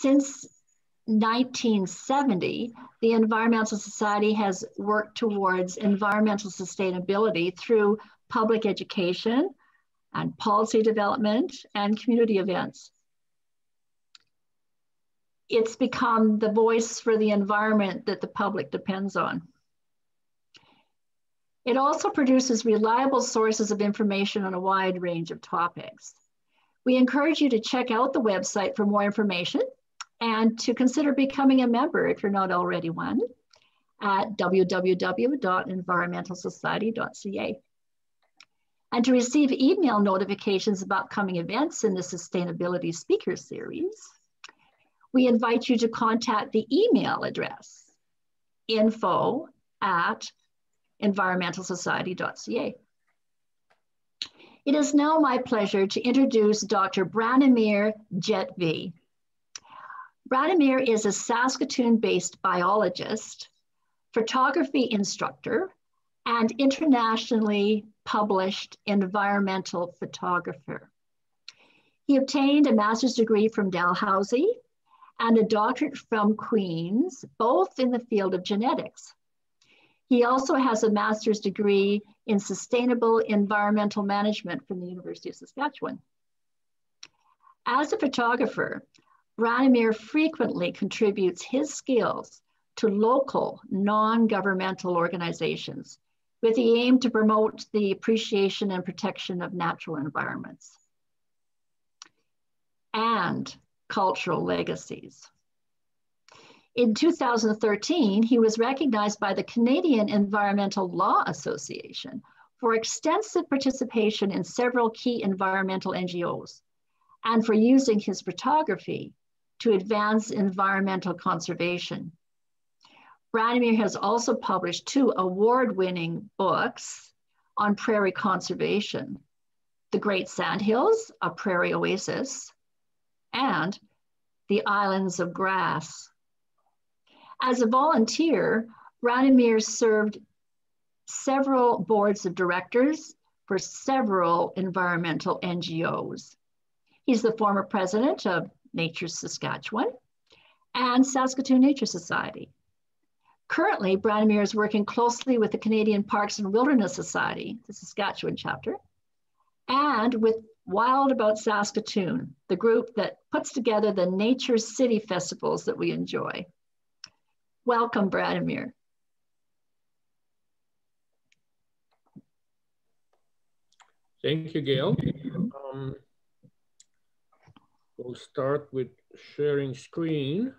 Since 1970, the Environmental Society has worked towards environmental sustainability through public education and policy development and community events. It's become the voice for the environment that the public depends on. It also produces reliable sources of information on a wide range of topics. We encourage you to check out the website for more information and to consider becoming a member if you're not already one at www.environmentalsociety.ca. And to receive email notifications about coming events in the Sustainability Speaker Series, we invite you to contact the email address info at environmentalsociety.ca. It is now my pleasure to introduce Dr. Branimir Gjetvaj. Branimir is a Saskatoon-based biologist, photography instructor, and internationally published environmental photographer. He obtained a master's degree from Dalhousie and a doctorate from Queen's, both in the field of genetics. He also has a master's degree in sustainable environmental management from the University of Saskatchewan. As a photographer, Branimir frequently contributes his skills to local non-governmental organizations with the aim to promote the appreciation and protection of natural environments and cultural legacies. In 2013, he was recognized by the Canadian Environmental Law Association for extensive participation in several key environmental NGOs and for using his photography to advance environmental conservation. Branimir has also published two award-winning books on prairie conservation, The Great Sandhills, A Prairie Oasis, and The Islands of Grass. As a volunteer, Branimir served several boards of directors for several environmental NGOs. He's the former president of Nature Saskatchewan, and Saskatoon Nature Society. Currently, Branimir is working closely with the Canadian Parks and Wilderness Society, the Saskatchewan chapter, and with Wild About Saskatoon, the group that puts together the Nature City festivals that we enjoy. Welcome, Branimir. Thank you, Gail. Um, We'll start with sharing screen.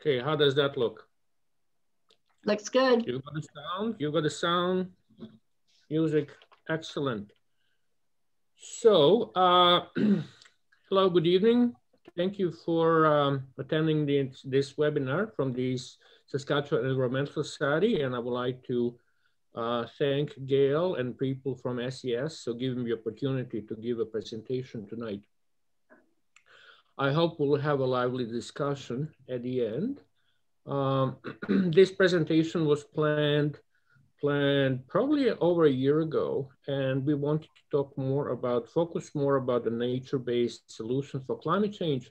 Okay, how does that look? Looks good. You got the sound, you got the sound, music, excellent. So, uh, hello, good evening. Thank you for um, attending the, this webinar from the Saskatchewan Environmental Society. And I would like to uh, thank Gail and people from SES for giving me the opportunity to give a presentation tonight. I hope we'll have a lively discussion at the end. Um, this presentation was planned planned probably over a year ago, and we wanted to talk more about, focus more about the nature-based solutions for climate change.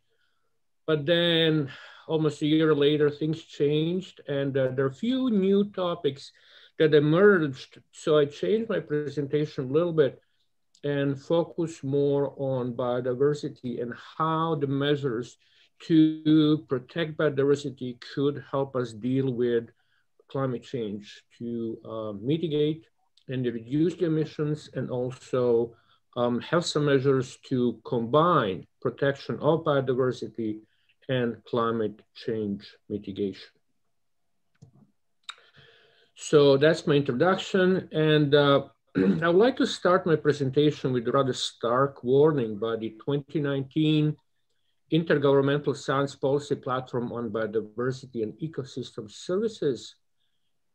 But then almost a year later, things changed, and uh, there are a few new topics that emerged. So I changed my presentation a little bit and focus more on biodiversity and how the measures to protect biodiversity could help us deal with climate change to uh, mitigate and reduce the emissions and also um, have some measures to combine protection of biodiversity and climate change mitigation. So that's my introduction. And uh, I would like to start my presentation with a rather stark warning by the 2019 Intergovernmental Science Policy Platform on Biodiversity and Ecosystem Services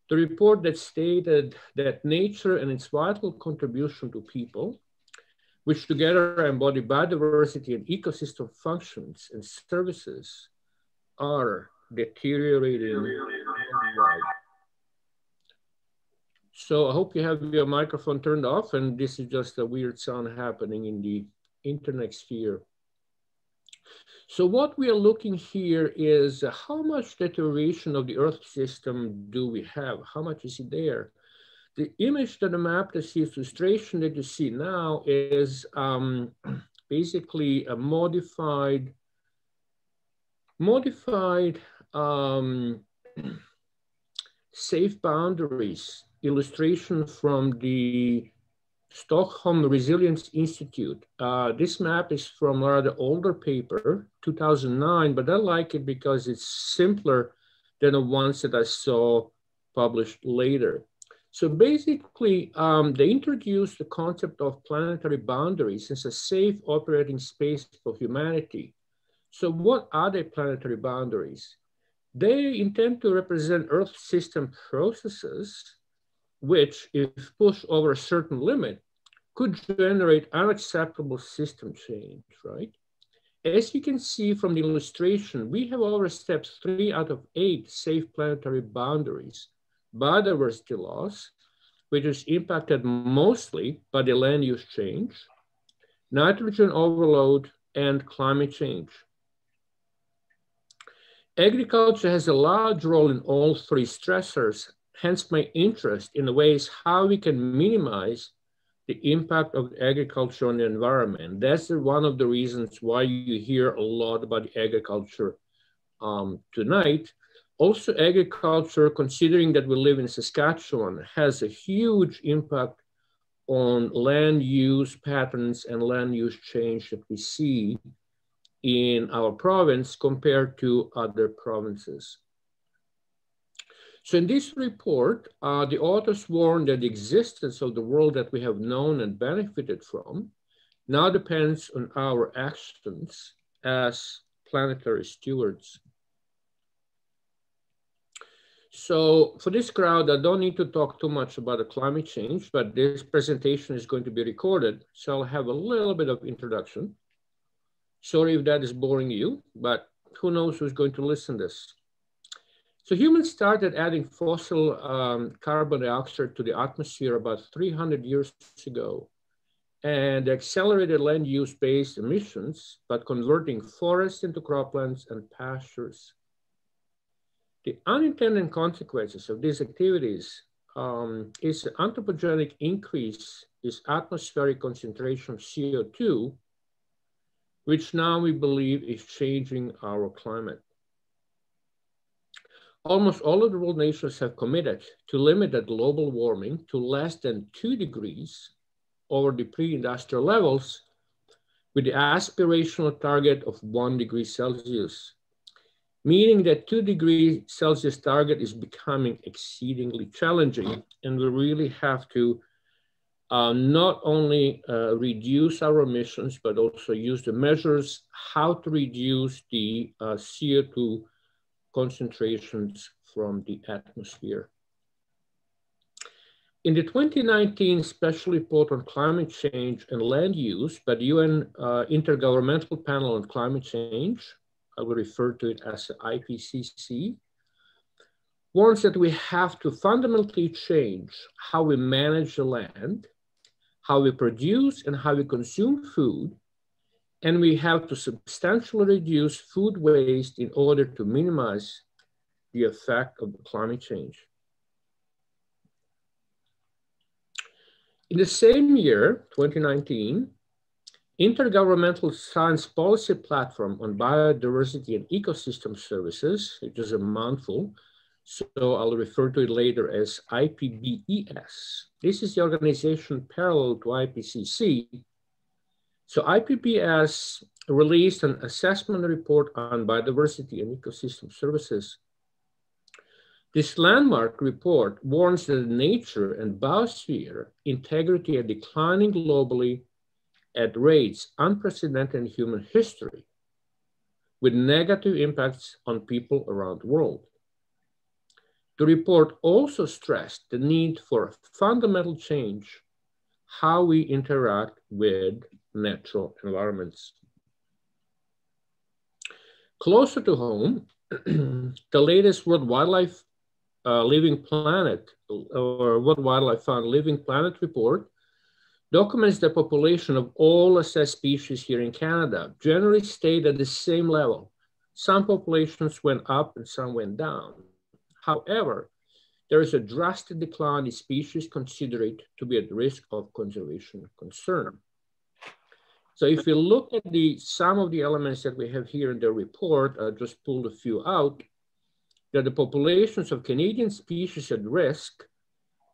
the report that stated that nature and its vital contribution to people, which together embody biodiversity and ecosystem functions and services, are deteriorating worldwide. So I hope you have your microphone turned off and this is just a weird sound happening in the internet sphere. So what we are looking here is how much deterioration of the Earth system do we have? How much is it there? The image that the map that sees illustration that you see now is um, basically a modified, modified um, safe boundaries illustration from the Stockholm Resilience Institute. Uh, this map is from a rather older paper, 2009, but I like it because it's simpler than the ones that I saw published later. So basically, um, they introduced the concept of planetary boundaries as a safe operating space for humanity. So what are the planetary boundaries? They intend to represent Earth system processes which, if pushed over a certain limit, could generate unacceptable system change, right? As you can see from the illustration, we have overstepped three out of eight safe planetary boundaries biodiversity loss, which is impacted mostly by the land use change, nitrogen overload, and climate change. Agriculture has a large role in all three stressors hence my interest in the ways how we can minimize the impact of agriculture on the environment. That's one of the reasons why you hear a lot about agriculture um, tonight. Also agriculture, considering that we live in Saskatchewan, has a huge impact on land use patterns and land use change that we see in our province compared to other provinces. So in this report, uh, the authors warn that the existence of the world that we have known and benefited from now depends on our actions as planetary stewards. So for this crowd, I don't need to talk too much about the climate change, but this presentation is going to be recorded. So I'll have a little bit of introduction. Sorry if that is boring you, but who knows who's going to listen to this. So humans started adding fossil um, carbon dioxide to the atmosphere about 300 years ago and accelerated land use based emissions, but converting forests into croplands and pastures. The unintended consequences of these activities um, is the anthropogenic increase is atmospheric concentration of CO2, which now we believe is changing our climate almost all of the world nations have committed to limit the global warming to less than two degrees over the pre-industrial levels with the aspirational target of one degree Celsius, meaning that two degree Celsius target is becoming exceedingly challenging and we really have to uh, not only uh, reduce our emissions, but also use the measures how to reduce the uh, CO2 concentrations from the atmosphere. In the 2019 Special Report on Climate Change and Land Use by the UN uh, Intergovernmental Panel on Climate Change, I will refer to it as the IPCC, warns that we have to fundamentally change how we manage the land, how we produce and how we consume food, and we have to substantially reduce food waste in order to minimize the effect of climate change. In the same year, 2019, Intergovernmental Science Policy Platform on Biodiversity and Ecosystem Services, which is a mouthful, so I'll refer to it later as IPBES. This is the organization parallel to IPCC so IPBES released an assessment report on biodiversity and ecosystem services. This landmark report warns that nature and biosphere integrity are declining globally at rates unprecedented in human history, with negative impacts on people around the world. The report also stressed the need for a fundamental change how we interact with natural environments. Closer to home, the latest World Wildlife uh, Living Planet or World Wildlife Fund Living Planet report documents the population of all assessed species here in Canada generally stayed at the same level. Some populations went up and some went down. However, there is a drastic decline in species considered to be at risk of conservation concern. So if you look at the some of the elements that we have here in the report, I just pulled a few out, that the populations of Canadian species at risk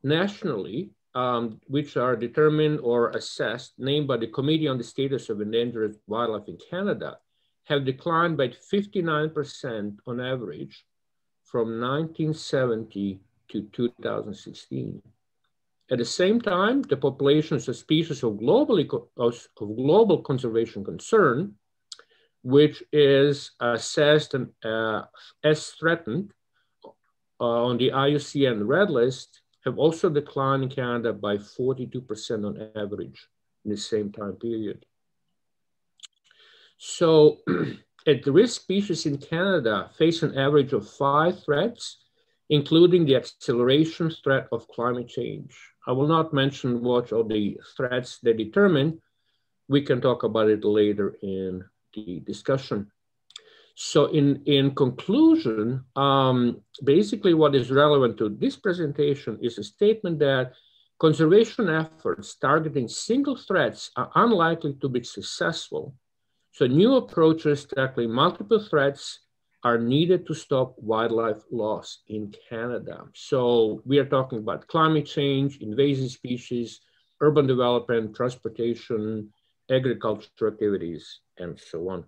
nationally, um, which are determined or assessed, named by the Committee on the Status of Endangered Wildlife in Canada, have declined by 59% on average from 1970 to 2016. At the same time, the populations of species of, globally, of, global conservation concern, which is assessed and, uh, as threatened uh, on the IUCN Red List, have also declined in Canada by 42% on average in the same time period. So at-risk species in Canada face an average of five threats, including the acceleration threat of climate change. I will not mention what are the threats they determine. We can talk about it later in the discussion. So in, in conclusion, um, basically what is relevant to this presentation is a statement that conservation efforts targeting single threats are unlikely to be successful. So new approaches tackling multiple threats are needed to stop wildlife loss in Canada. So we are talking about climate change, invasive species, urban development, transportation, agriculture activities, and so on.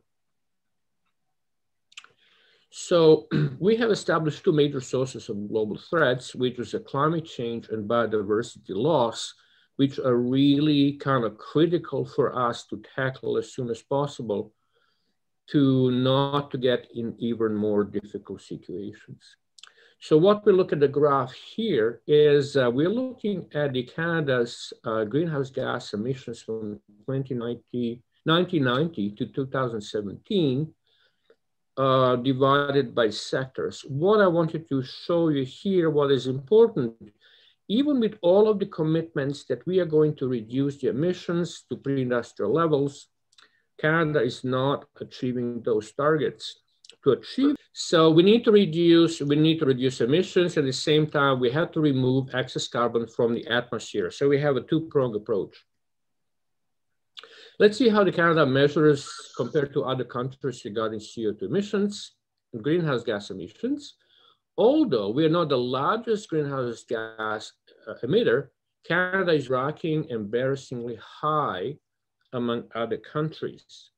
So we have established two major sources of global threats, which is a climate change and biodiversity loss, which are really kind of critical for us to tackle as soon as possible to not to get in even more difficult situations. So what we look at the graph here is uh, we're looking at the Canada's uh, greenhouse gas emissions from 2090, 1990 to 2017 uh, divided by sectors. What I wanted to show you here, what is important, even with all of the commitments that we are going to reduce the emissions to pre-industrial levels, Canada is not achieving those targets to achieve. So we need to reduce, we need to reduce emissions. At the same time, we have to remove excess carbon from the atmosphere. So we have a two-pronged approach. Let's see how the Canada measures compared to other countries regarding CO2 emissions and greenhouse gas emissions. Although we are not the largest greenhouse gas uh, emitter, Canada is ranking embarrassingly high among other countries,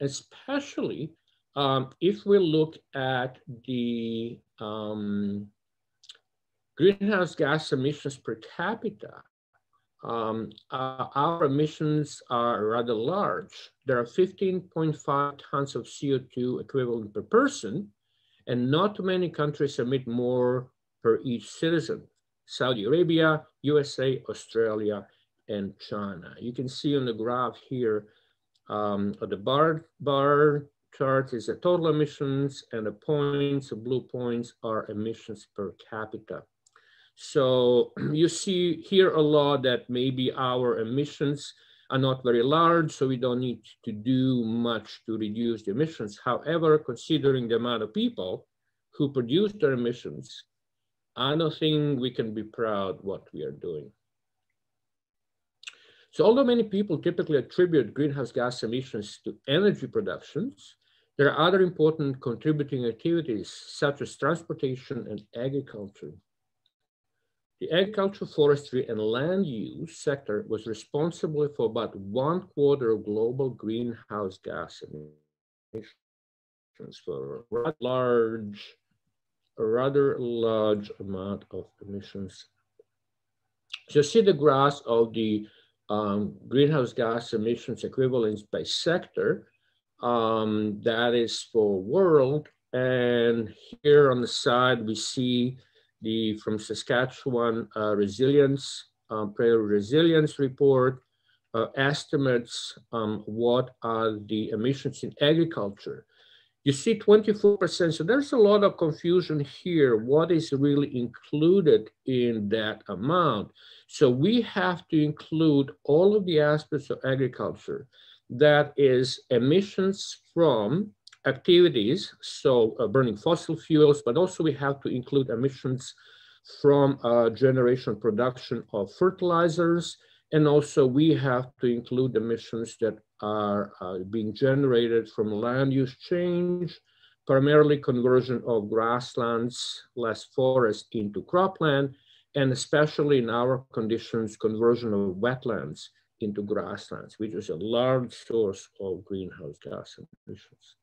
especially um, if we look at the um, greenhouse gas emissions per capita, um, uh, our emissions are rather large. There are 15.5 tons of CO2 equivalent per person, and not many countries emit more per each citizen. Saudi Arabia, USA, Australia, and China. You can see on the graph here, um, the bar, bar chart is the total emissions and the points, the blue points are emissions per capita. So you see here a law that maybe our emissions are not very large, so we don't need to do much to reduce the emissions. However, considering the amount of people who produce their emissions, I don't think we can be proud what we are doing. So although many people typically attribute greenhouse gas emissions to energy productions, there are other important contributing activities such as transportation and agriculture. The agriculture, forestry, and land use sector was responsible for about one quarter of global greenhouse gas emissions for a large, a rather large amount of emissions. So see the graphs of the um, greenhouse gas emissions equivalents by sector. Um, that is for world. And here on the side, we see the from Saskatchewan uh, Resilience, um, Prairie Resilience Report, uh, estimates um, what are the emissions in agriculture. You see 24%, so there's a lot of confusion here. What is really included in that amount? So we have to include all of the aspects of agriculture. That is emissions from activities, so uh, burning fossil fuels, but also we have to include emissions from uh, generation production of fertilizers, and also we have to include emissions that are uh, being generated from land use change, primarily conversion of grasslands, less forest into cropland, and especially in our conditions, conversion of wetlands into grasslands, which is a large source of greenhouse gas emissions.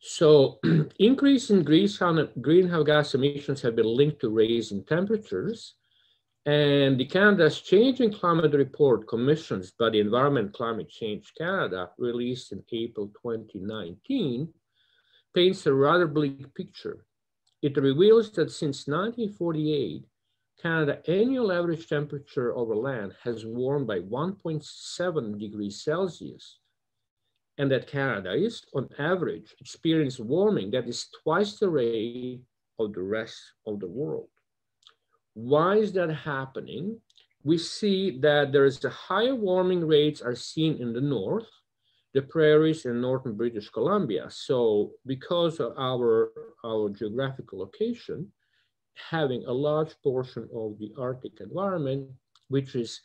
So increase in greenhouse gas emissions have been linked to raising temperatures. And the Canada's Changing Climate Report commissioned by the Environment Climate Change Canada, released in April 2019, paints a rather bleak picture. It reveals that since 1948, Canada annual average temperature over land has warmed by 1.7 degrees Celsius and that Canada is, on average, experiencing warming that is twice the rate of the rest of the world. Why is that happening? We see that there is a higher warming rates are seen in the north, the prairies in northern British Columbia. So because of our, our geographical location, having a large portion of the Arctic environment, which is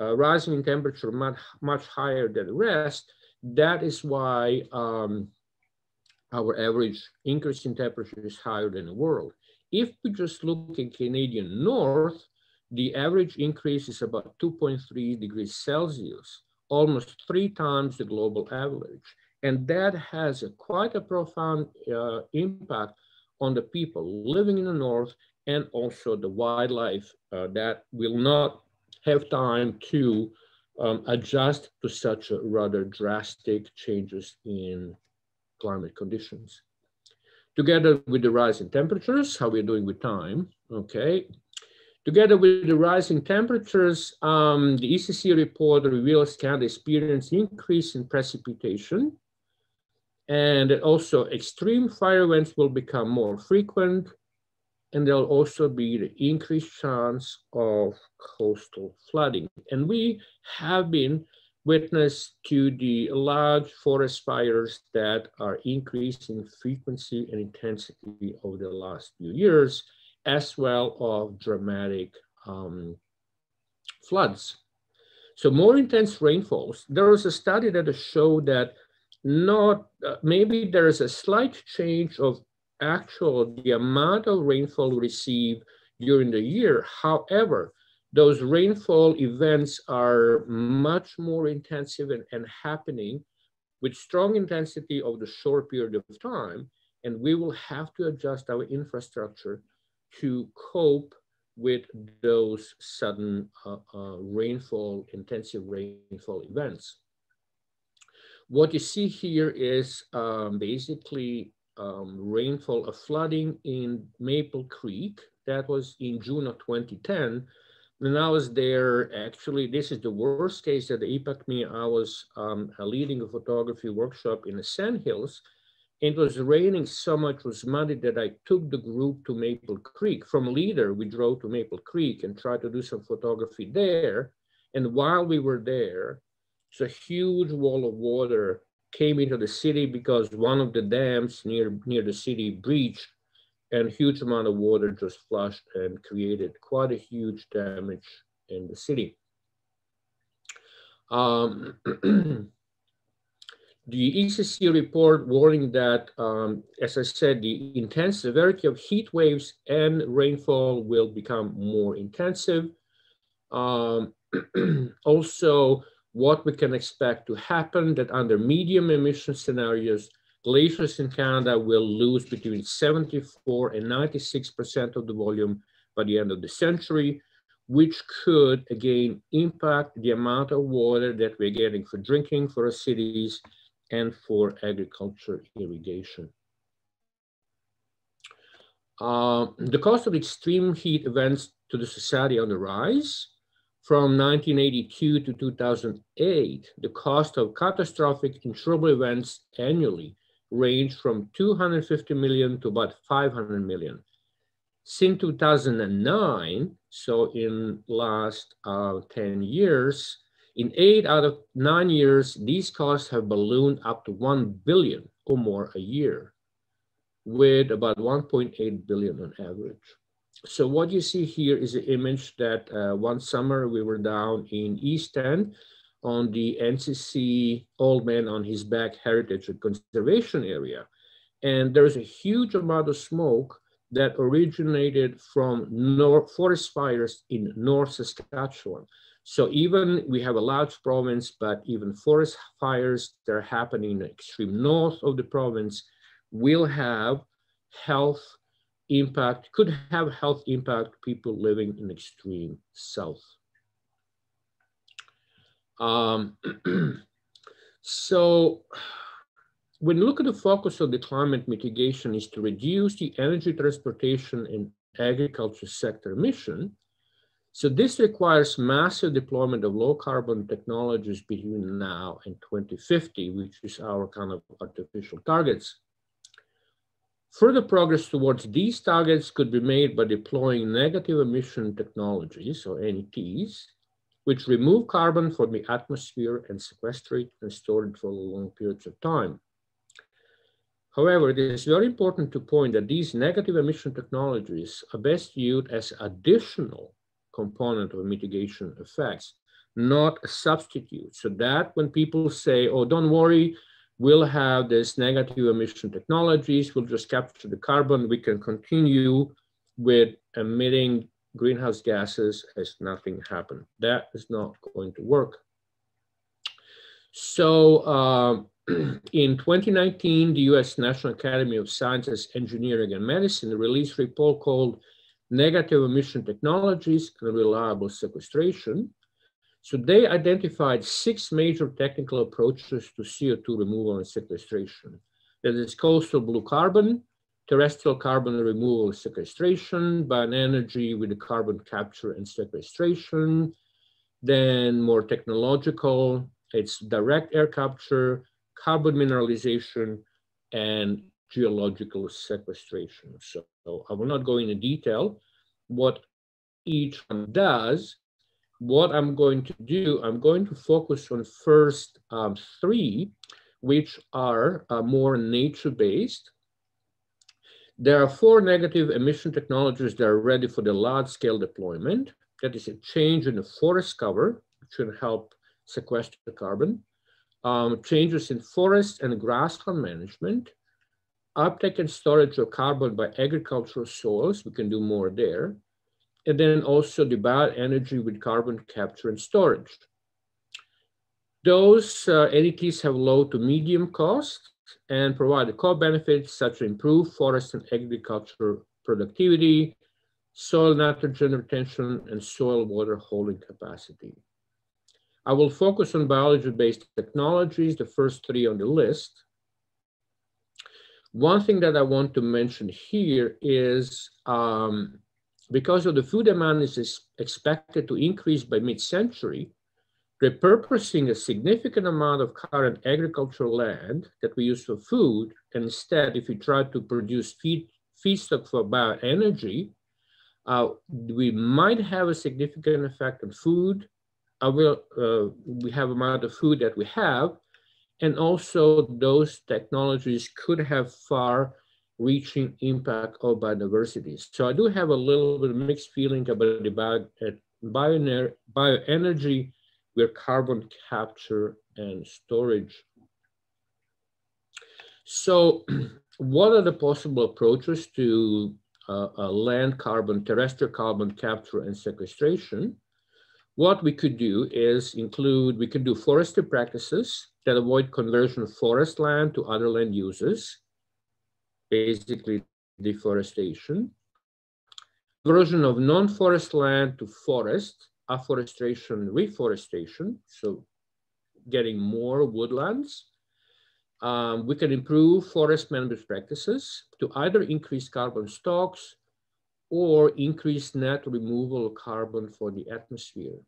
uh, rising in temperature much, much higher than the rest, that is why um, our average increase in temperature is higher than the world. If we just look in Canadian North, the average increase is about 2.3 degrees Celsius, almost three times the global average. And that has a, quite a profound uh, impact on the people living in the North and also the wildlife uh, that will not have time to um, adjust to such rather drastic changes in climate conditions. Together with the rise in temperatures, how we're doing with time, okay. Together with the rising temperatures, um, the ECC report reveals Canada experienced increase in precipitation and also extreme fire events will become more frequent and there'll also be the increased chance of coastal flooding. And we have been witness to the large forest fires that are increasing frequency and intensity over the last few years, as well of dramatic um, floods. So more intense rainfalls. There was a study that showed that not, uh, maybe there is a slight change of actual, the amount of rainfall received during the year. However, those rainfall events are much more intensive and, and happening with strong intensity over the short period of time. And we will have to adjust our infrastructure to cope with those sudden uh, uh, rainfall, intensive rainfall events. What you see here is um, basically um, rainfall of flooding in Maple Creek. That was in June of 2010. And I was there, actually, this is the worst case that impacted me. I was um, leading a photography workshop in the Sandhills. It was raining so much, was muddy that I took the group to Maple Creek. From Leader, we drove to Maple Creek and tried to do some photography there. And while we were there, it's a huge wall of water came into the city because one of the dams near, near the city breached and huge amount of water just flushed and created quite a huge damage in the city. Um, the ECC report warning that, um, as I said, the intense severity of heat waves and rainfall will become more intensive. Um, also, what we can expect to happen that under medium emission scenarios, glaciers in Canada will lose between 74 and 96% of the volume by the end of the century, which could again impact the amount of water that we're getting for drinking for our cities and for agriculture irrigation. Uh, the cost of extreme heat events to the society on the rise. From 1982 to 2008, the cost of catastrophic insurable events annually range from 250 million to about 500 million. Since 2009, so in last uh, 10 years, in eight out of nine years, these costs have ballooned up to 1 billion or more a year with about 1.8 billion on average. So what you see here is an image that uh, one summer we were down in East End on the NCC Old Man on His Back Heritage and Conservation Area. And there's a huge amount of smoke that originated from forest fires in North Saskatchewan. So even we have a large province, but even forest fires that are happening in the extreme north of the province will have health impact, could have health impact people living in extreme south. Um, so when you look at the focus of the climate mitigation is to reduce the energy transportation and agriculture sector emission, so this requires massive deployment of low carbon technologies between now and 2050, which is our kind of artificial targets. Further progress towards these targets could be made by deploying negative emission technologies, or NETs, which remove carbon from the atmosphere and sequester it and store it for long periods of time. However, it is very important to point that these negative emission technologies are best viewed as additional component of mitigation effects, not a substitute. So that when people say, oh, don't worry, we'll have this negative emission technologies, we'll just capture the carbon, we can continue with emitting greenhouse gases as nothing happened. That is not going to work. So uh, in 2019, the US National Academy of Sciences, Engineering and Medicine released a report called negative emission technologies and reliable sequestration. So they identified six major technical approaches to CO2 removal and sequestration. That is coastal blue carbon, terrestrial carbon removal sequestration, bioenergy with the carbon capture and sequestration, then more technological, it's direct air capture, carbon mineralization, and geological sequestration. So I will not go into detail what each one does. What I'm going to do, I'm going to focus on first um, three, which are uh, more nature-based. There are four negative emission technologies that are ready for the large-scale deployment. That is a change in the forest cover, which help sequester carbon. Um, changes in forest and grassland management, uptake and storage of carbon by agricultural soils, we can do more there. And then also the bioenergy with carbon capture and storage. Those uh, have low to medium cost and provide the co-benefits such as improved forest and agricultural productivity, soil nitrogen retention, and soil water holding capacity. I will focus on biology-based technologies, the first three on the list. One thing that I want to mention here is um, because of the food demand is expected to increase by mid-century, repurposing a significant amount of current agricultural land that we use for food, and instead, if we try to produce feed, feedstock for bioenergy, uh, we might have a significant effect on food. Uh, uh, we have amount of food that we have, and also those technologies could have far reaching impact of biodiversity. So I do have a little bit of mixed feeling about the bio, uh, bioener bioenergy with carbon capture and storage. So what are the possible approaches to uh, uh, land carbon, terrestrial carbon capture and sequestration? What we could do is include, we could do forestry practices that avoid conversion of forest land to other land uses, basically deforestation. Conversion of non-forest land to forest, afforestation, reforestation, so getting more woodlands. Um, we can improve forest management practices to either increase carbon stocks or increase net removal of carbon for the atmosphere.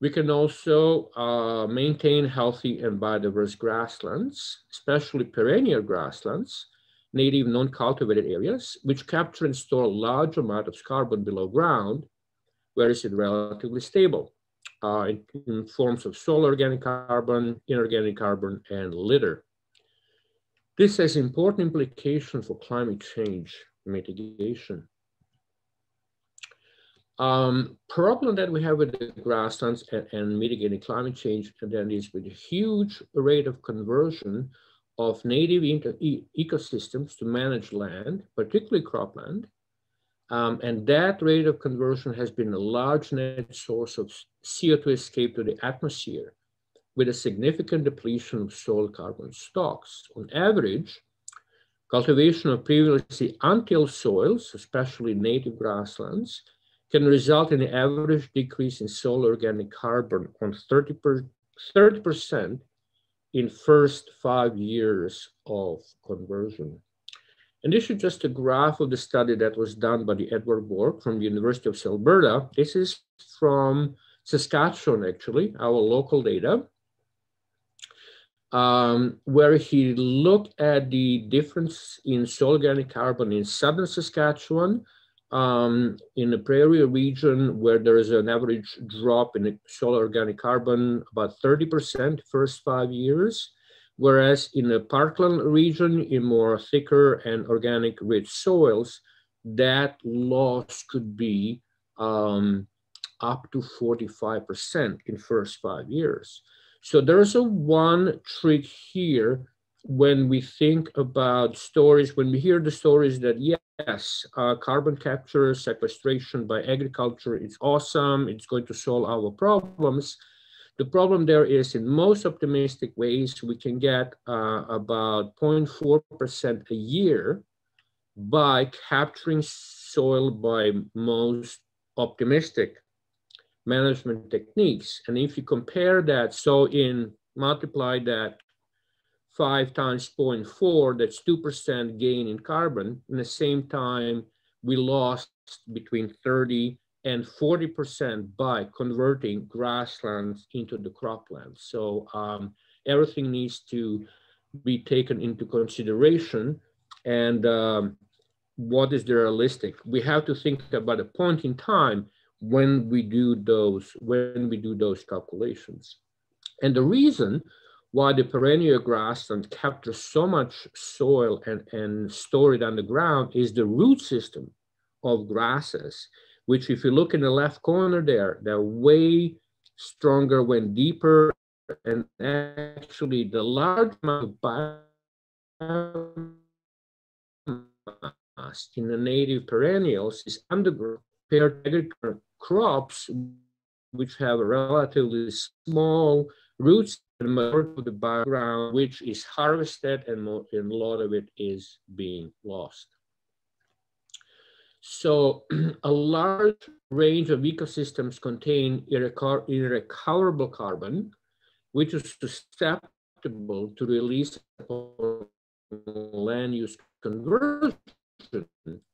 We can also uh, maintain healthy and biodiverse grasslands, especially perennial grasslands, native non-cultivated areas, which capture and store large amount of carbon below ground, where it relatively stable uh, in, in, forms of soil organic carbon, inorganic carbon, and litter. This has important implications for climate change mitigation. Um, problem that we have with the grasslands and, and mitigating climate change and then is with a huge rate of conversion of native e ecosystems to manage land, particularly cropland. Um, and that rate of conversion has been a large net source of CO2 escape to the atmosphere with a significant depletion of soil carbon stocks. On average, cultivation of previously untilled soils, especially native grasslands, can result in an average decrease in soil organic carbon on 30 percent in first five years of conversion. And this is just a graph of the study that was done by the Edward Bork from the University of Alberta. This is from Saskatchewan, actually, our local data, um, where he looked at the difference in soil organic carbon in southern Saskatchewan, um, in the prairie region where there is an average drop in soil organic carbon about 30% first five years, whereas in the parkland region in more thicker and organic rich soils, that loss could be um, up to 45% in first five years. So there's a one trick here when we think about stories, when we hear the stories that, yes, uh, carbon capture, sequestration by agriculture, it's awesome, it's going to solve our problems. The problem there is in most optimistic ways, we can get uh, about 0.4% a year by capturing soil by most optimistic management techniques. And if you compare that, so in multiply that five times 0.4, that's 2% gain in carbon. In the same time, we lost between 30 and 40% by converting grasslands into the croplands. So um, everything needs to be taken into consideration. And um, what is the realistic? We have to think about a point in time when we do those, when we do those calculations. And the reason why the perennial grassland captures so much soil and, and store it underground is the root system of grasses, which if you look in the left corner there, they're way stronger when deeper and actually the large amount of biomass in the native perennials is underground compared to crops which have a relatively small roots and majority of the background which is harvested and, and a lot of it is being lost. So a large range of ecosystems contain irrecoverable carbon, which is susceptible to release land use conversion.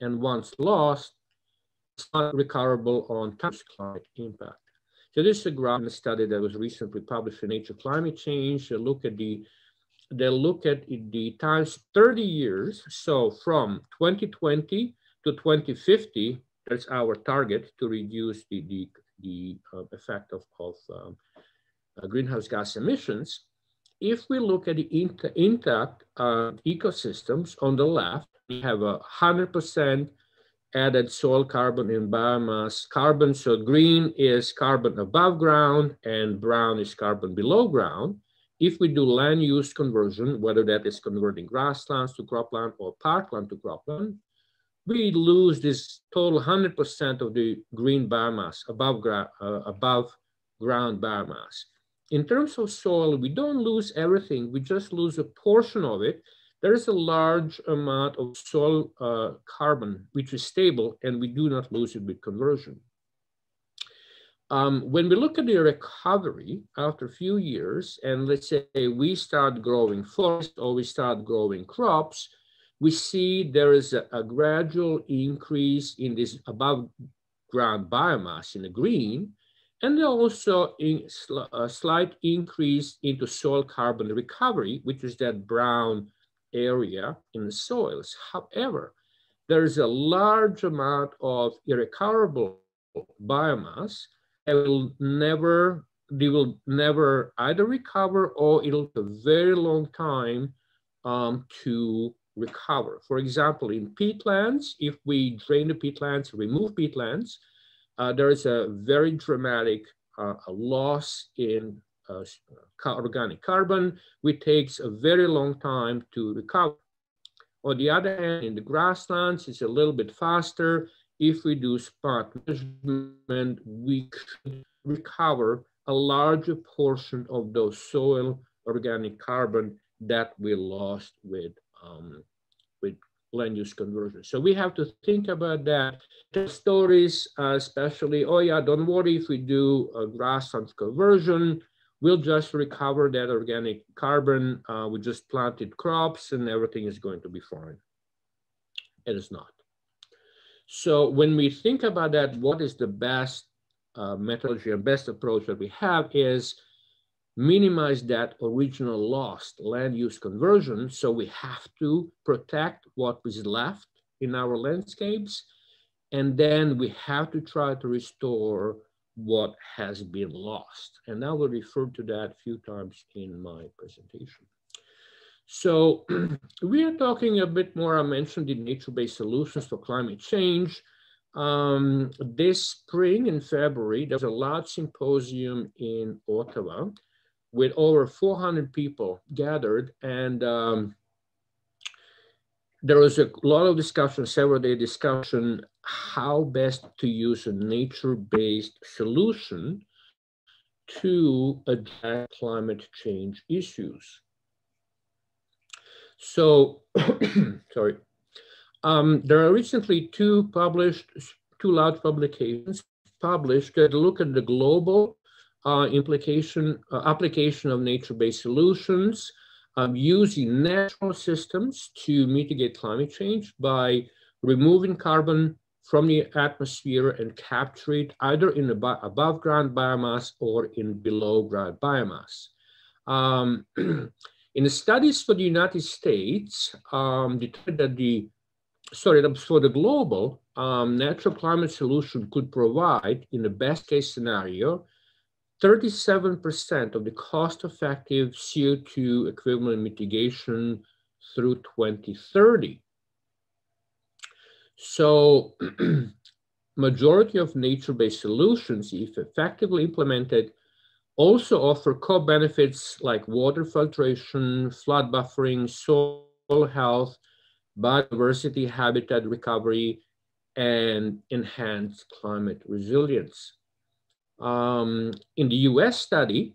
And once lost, it's not recoverable on climate impact. So this is a graph study that was recently published in Nature Climate Change. They look at the they look at the times 30 years. So from 2020 to 2050, that's our target to reduce the, the, the uh, effect of, of um, uh, greenhouse gas emissions. If we look at the intact uh, ecosystems on the left, we have a 100% added soil carbon in biomass carbon. So green is carbon above ground and brown is carbon below ground. If we do land use conversion, whether that is converting grasslands to cropland or parkland to cropland, we lose this total 100% of the green biomass above, gra uh, above ground biomass. In terms of soil, we don't lose everything, we just lose a portion of it there is a large amount of soil uh, carbon, which is stable, and we do not lose it with conversion. Um, when we look at the recovery after a few years, and let's say we start growing forests or we start growing crops, we see there is a, a gradual increase in this above ground biomass in the green, and also in a slight increase into soil carbon recovery, which is that brown area in the soils. However, there is a large amount of irrecoverable biomass that will never, they will never either recover or it'll take a very long time um, to recover. For example, in peatlands, if we drain the peatlands, remove peatlands, uh, there is a very dramatic uh, loss in uh, organic carbon, which takes a very long time to recover. On the other hand, in the grasslands, it's a little bit faster. If we do spot measurement, we could recover a larger portion of those soil organic carbon that we lost with, um, with land use conversion. So we have to think about that. The stories, uh, especially, oh yeah, don't worry if we do a grassland conversion, we'll just recover that organic carbon. Uh, we just planted crops and everything is going to be fine. It is not. So when we think about that, what is the best uh, methodology and best approach that we have is minimize that original lost land use conversion. So we have to protect what is left in our landscapes. And then we have to try to restore what has been lost. And I will refer to that a few times in my presentation. So we are talking a bit more, I mentioned the nature-based solutions for climate change. Um, this spring in February, there was a large symposium in Ottawa with over 400 people gathered and um, there was a lot of discussion, several day discussion, how best to use a nature-based solution to address climate change issues. So, sorry, um, there are recently two published, two large publications published that look at the global uh, implication, uh, application of nature-based solutions um, using natural systems to mitigate climate change by removing carbon from the atmosphere and capture it either in above ground biomass or in below ground biomass. Um, in the studies for the United States, um, determined that the, sorry, for the global, um, natural climate solution could provide, in the best case scenario, 37% of the cost-effective CO2 equivalent mitigation through 2030. So majority of nature-based solutions, if effectively implemented, also offer co-benefits like water filtration, flood buffering, soil health, biodiversity habitat recovery, and enhanced climate resilience. Um, in the US study,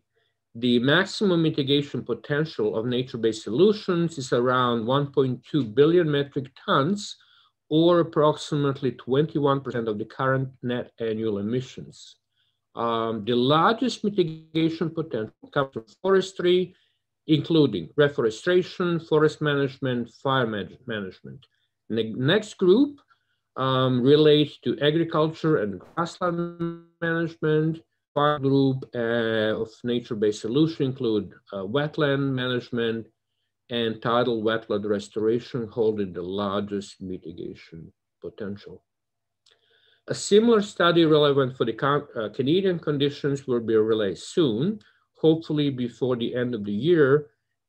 the maximum mitigation potential of nature-based solutions is around 1.2 billion metric tons or approximately 21% of the current net annual emissions. Um, the largest mitigation potential comes from forestry, including reforestation, forest management, fire management. The next group um, relates to agriculture and grassland management. Part group uh, of nature-based solutions include uh, wetland management and tidal wetland restoration holding the largest mitigation potential. A similar study relevant for the uh, Canadian conditions will be released soon, hopefully before the end of the year.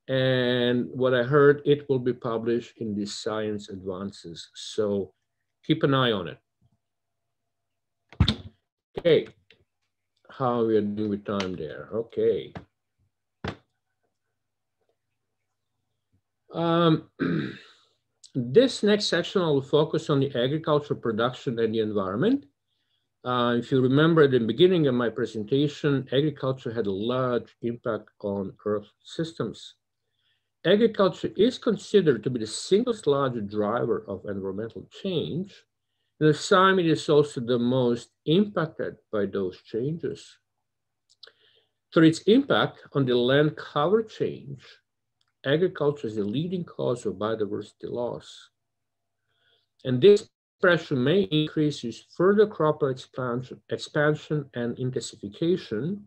And what I heard, it will be published in the Science Advances. So keep an eye on it. Okay, how are we doing with time there? Okay. Um, this next section, I will focus on the agricultural production and the environment. Uh, if you remember at the beginning of my presentation, agriculture had a large impact on Earth systems. Agriculture is considered to be the single largest driver of environmental change. And the same, is also the most impacted by those changes. Through its impact on the land cover change, agriculture is the leading cause of biodiversity loss. And this pressure may increase with further crop expansion, expansion and intensification,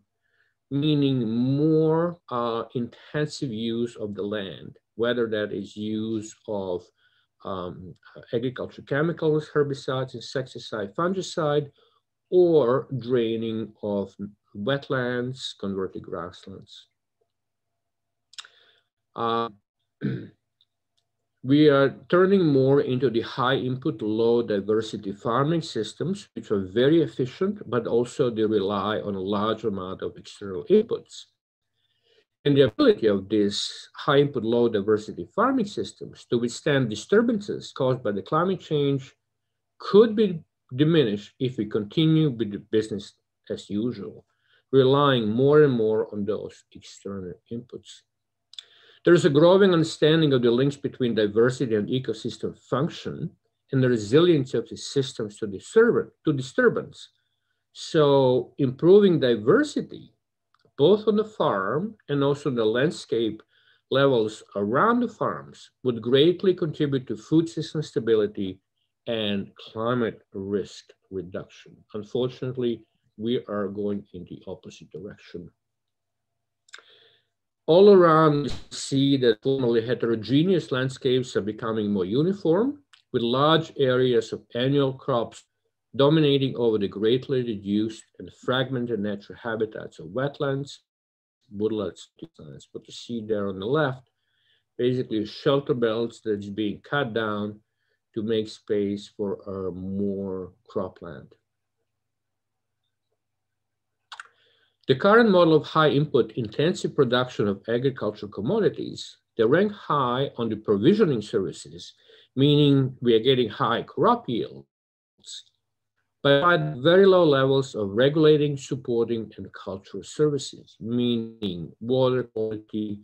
meaning more uh, intensive use of the land, whether that is use of um, agriculture chemicals, herbicides, insecticide, fungicide, or draining of wetlands, converted grasslands. Uh, we are turning more into the high input, low diversity farming systems, which are very efficient, but also they rely on a large amount of external inputs. And the ability of these high input, low diversity farming systems to withstand disturbances caused by the climate change could be diminished if we continue with the business as usual, relying more and more on those external inputs. There is a growing understanding of the links between diversity and ecosystem function and the resilience of the systems to, to disturbance. So improving diversity, both on the farm and also the landscape levels around the farms would greatly contribute to food system stability and climate risk reduction. Unfortunately, we are going in the opposite direction all around, we see that formerly heterogeneous landscapes are becoming more uniform, with large areas of annual crops dominating over the greatly reduced and fragmented natural habitats of wetlands, woodlands, what you see there on the left, basically shelter belts that's being cut down to make space for uh, more cropland. The current model of high input intensive production of agricultural commodities, they rank high on the provisioning services, meaning we are getting high crop yields, but very low levels of regulating, supporting, and cultural services, meaning water quality,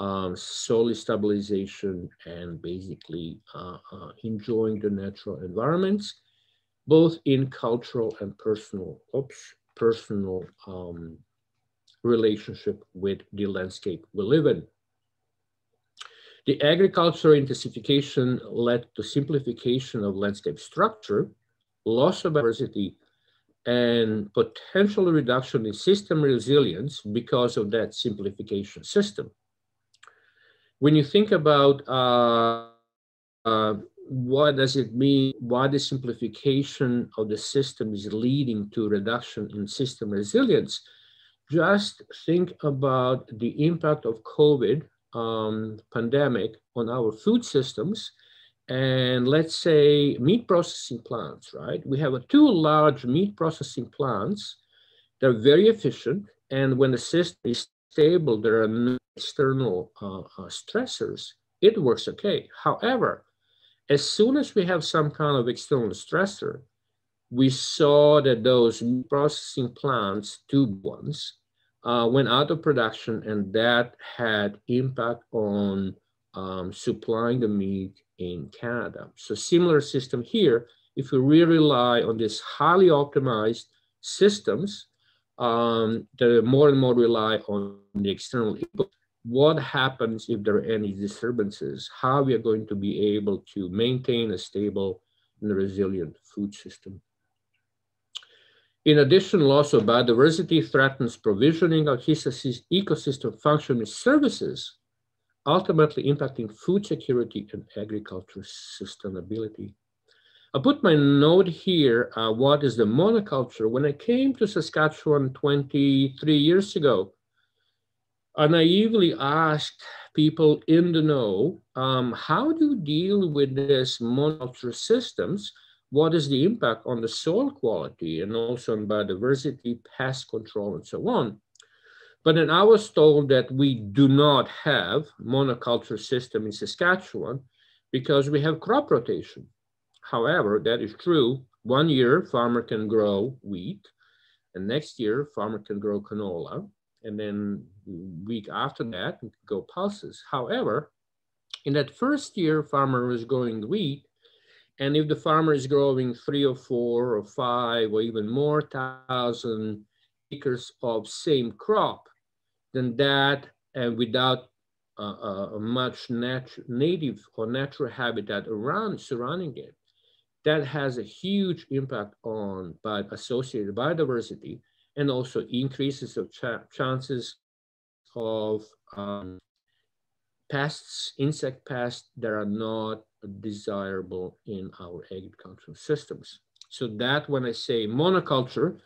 um, soil stabilization, and basically uh, uh, enjoying the natural environments, both in cultural and personal, oops, personal um, relationship with the landscape we live in. The agricultural intensification led to simplification of landscape structure, loss of diversity, and potential reduction in system resilience because of that simplification system. When you think about uh, uh, what does it mean? Why the simplification of the system is leading to reduction in system resilience? Just think about the impact of COVID um, pandemic on our food systems. And let's say meat processing plants, right? We have two large meat processing plants. They're very efficient. And when the system is stable, there are no external uh, uh, stressors, it works okay. However, as soon as we have some kind of external stressor, we saw that those processing plants, tube ones, uh, went out of production and that had impact on um, supplying the meat in Canada. So similar system here, if we really rely on these highly optimized systems um, that more and more rely on the external input, what happens if there are any disturbances, how we are going to be able to maintain a stable and resilient food system. In addition, loss of biodiversity threatens provisioning of ecosystem functioning services, ultimately impacting food security and agriculture sustainability. I put my note here, uh, what is the monoculture? When I came to Saskatchewan 23 years ago, I naively asked people in the know, um, how do you deal with this monoculture systems? What is the impact on the soil quality and also on biodiversity, pest control, and so on? But then I was told that we do not have monoculture system in Saskatchewan because we have crop rotation. However, that is true. One year, farmer can grow wheat, and next year, farmer can grow canola and then week after that go pulses. However, in that first year, farmer was growing wheat, and if the farmer is growing three or four or five or even more thousand acres of same crop, then that and without uh, uh, much native or natural habitat around surrounding it, that has a huge impact on but associated biodiversity and also increases of ch chances of um, pests, insect pests that are not desirable in our agricultural systems. So that when I say monoculture,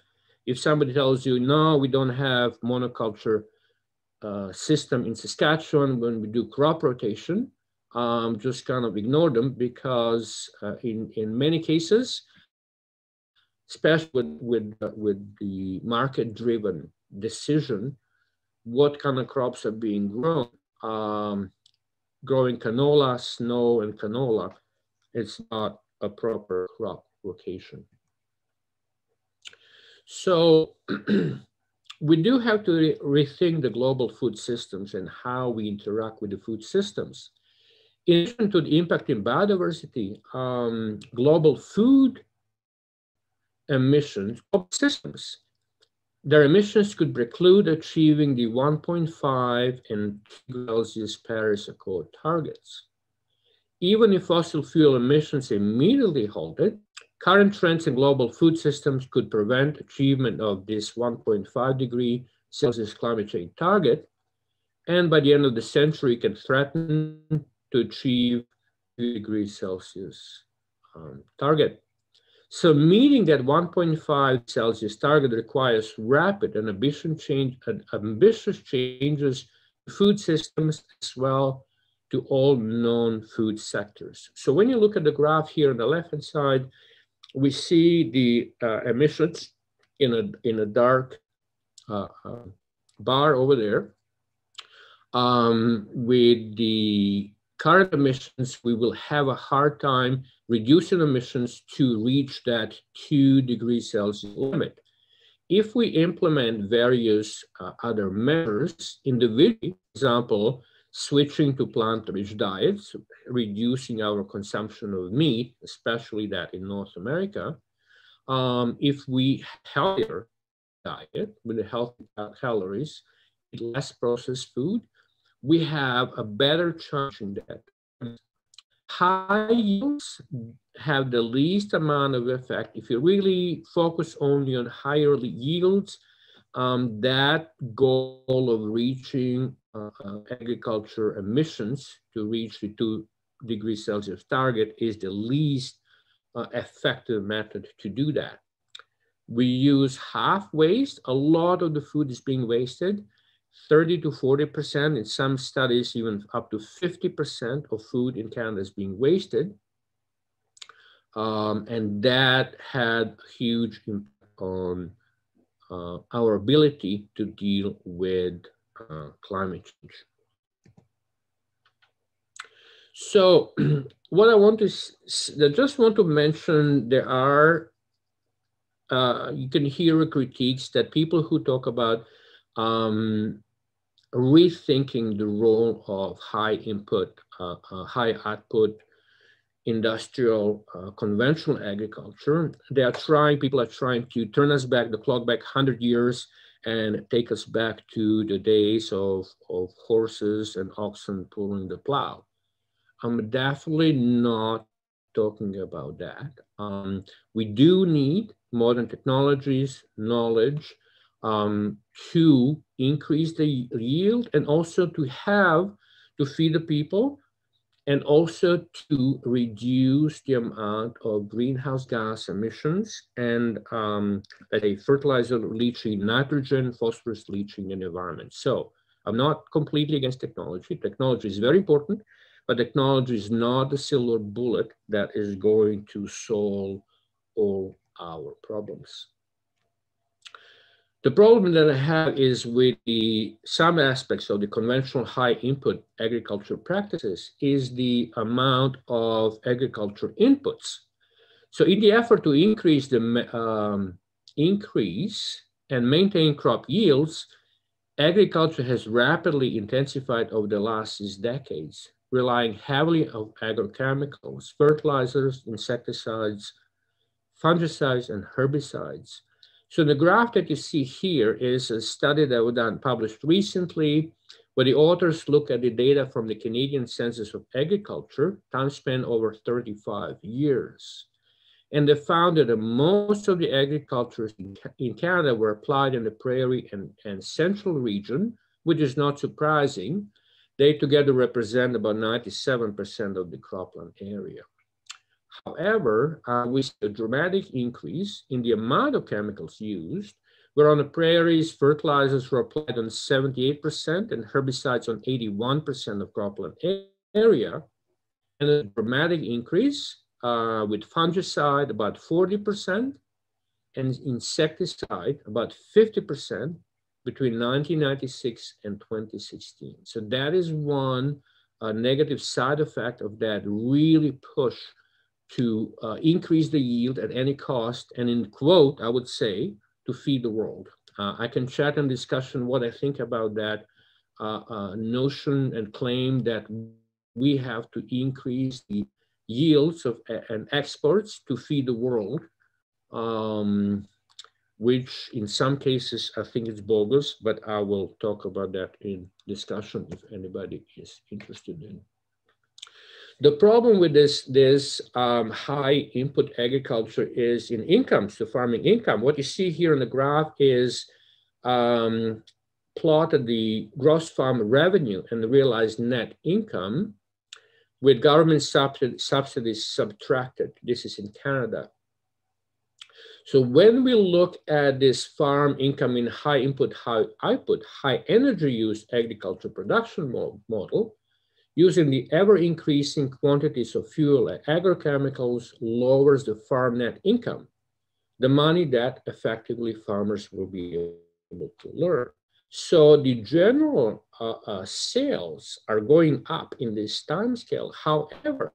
if somebody tells you, no, we don't have monoculture uh, system in Saskatchewan when we do crop rotation, um, just kind of ignore them because uh, in, in many cases, especially with, with, uh, with the market-driven decision, what kind of crops are being grown. Um, growing canola, snow, and canola, it's not a proper crop rotation. So we do have to re rethink the global food systems and how we interact with the food systems. In addition to the impact in biodiversity, um, global food emissions of systems, their emissions could preclude achieving the 1.5 and Celsius Paris Accord targets. Even if fossil fuel emissions immediately halted, current trends in global food systems could prevent achievement of this 1.5 degree Celsius climate change target, and by the end of the century can threaten to achieve 2 degrees Celsius um, target. So meeting that 1.5 Celsius target requires rapid and ambitious, change, ambitious changes to food systems as well to all known food sectors. So when you look at the graph here on the left-hand side, we see the uh, emissions in a, in a dark uh, uh, bar over there. Um, with the current emissions, we will have a hard time reducing emissions to reach that two degrees Celsius limit. If we implement various uh, other measures individually, for example, switching to plant-rich diets, reducing our consumption of meat, especially that in North America, um, if we healthier diet with healthy calories, less processed food, we have a better chance in that. High yields have the least amount of effect. If you really focus only on higher yields, um, that goal of reaching uh, agriculture emissions to reach the two degrees Celsius target is the least uh, effective method to do that. We use half waste. A lot of the food is being wasted. 30 to 40%, in some studies, even up to 50% of food in Canada is being wasted. Um, and that had a huge impact on uh, our ability to deal with uh, climate change. So what I want to, I just want to mention, there are, uh, you can hear critiques that people who talk about um, rethinking the role of high input, uh, uh, high output industrial uh, conventional agriculture. They are trying, people are trying to turn us back, the clock back 100 years and take us back to the days of, of horses and oxen pulling the plow. I'm definitely not talking about that. Um, we do need modern technologies, knowledge, um, to increase the yield and also to have to feed the people and also to reduce the amount of greenhouse gas emissions and um, a fertilizer leaching nitrogen, phosphorus leaching in the environment. So I'm not completely against technology. Technology is very important, but technology is not the silver bullet that is going to solve all our problems. The problem that I have is with the some aspects of the conventional high input agricultural practices is the amount of agriculture inputs. So in the effort to increase the um, increase and maintain crop yields, agriculture has rapidly intensified over the last six decades, relying heavily on agrochemicals, fertilizers, insecticides, fungicides, and herbicides. So the graph that you see here is a study that was done published recently where the authors look at the data from the Canadian Census of Agriculture, time spent over 35 years. And they found that most of the agricultures in Canada were applied in the prairie and, and central region, which is not surprising. They together represent about 97% of the cropland area. However, uh, we see a dramatic increase in the amount of chemicals used, where on the prairies, fertilizers were applied on 78% and herbicides on 81% of cropland area, and a dramatic increase uh, with fungicide about 40% and insecticide about 50% between 1996 and 2016. So that is one uh, negative side effect of that really push to uh, increase the yield at any cost. And in quote, I would say, to feed the world. Uh, I can chat and discussion what I think about that uh, uh, notion and claim that we have to increase the yields of and exports to feed the world. Um, which in some cases I think is bogus, but I will talk about that in discussion if anybody is interested in. The problem with this, this um, high input agriculture is in incomes, the farming income. What you see here in the graph is um, plotted the gross farm revenue and the realized net income with government subsidies subtracted. This is in Canada. So when we look at this farm income in high input, high output, high energy use agriculture production model, using the ever increasing quantities of fuel and agrochemicals lowers the farm net income, the money that effectively farmers will be able to learn. So the general uh, uh, sales are going up in this time scale. However,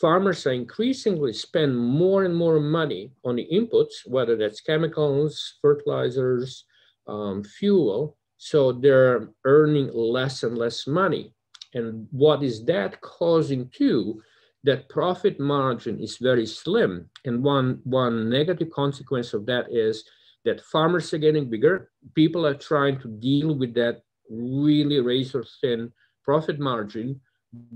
farmers are increasingly spend more and more money on the inputs, whether that's chemicals, fertilizers, um, fuel. So they're earning less and less money. And what is that causing too? That profit margin is very slim. And one, one negative consequence of that is that farmers are getting bigger. People are trying to deal with that really razor thin profit margin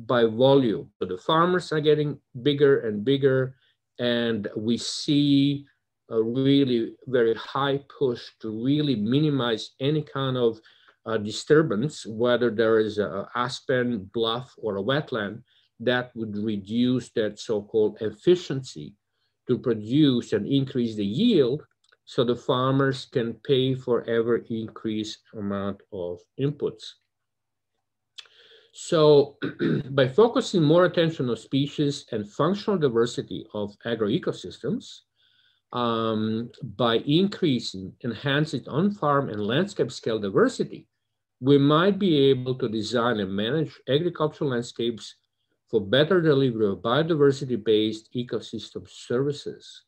by volume. So the farmers are getting bigger and bigger, and we see a really very high push to really minimize any kind of uh, disturbance, whether there is a aspen, bluff, or a wetland, that would reduce that so-called efficiency to produce and increase the yield so the farmers can pay for ever increased amount of inputs. So by focusing more attention on species and functional diversity of agroecosystems, um, by increasing, enhancing on-farm and landscape scale diversity, we might be able to design and manage agricultural landscapes for better delivery of biodiversity-based ecosystem services.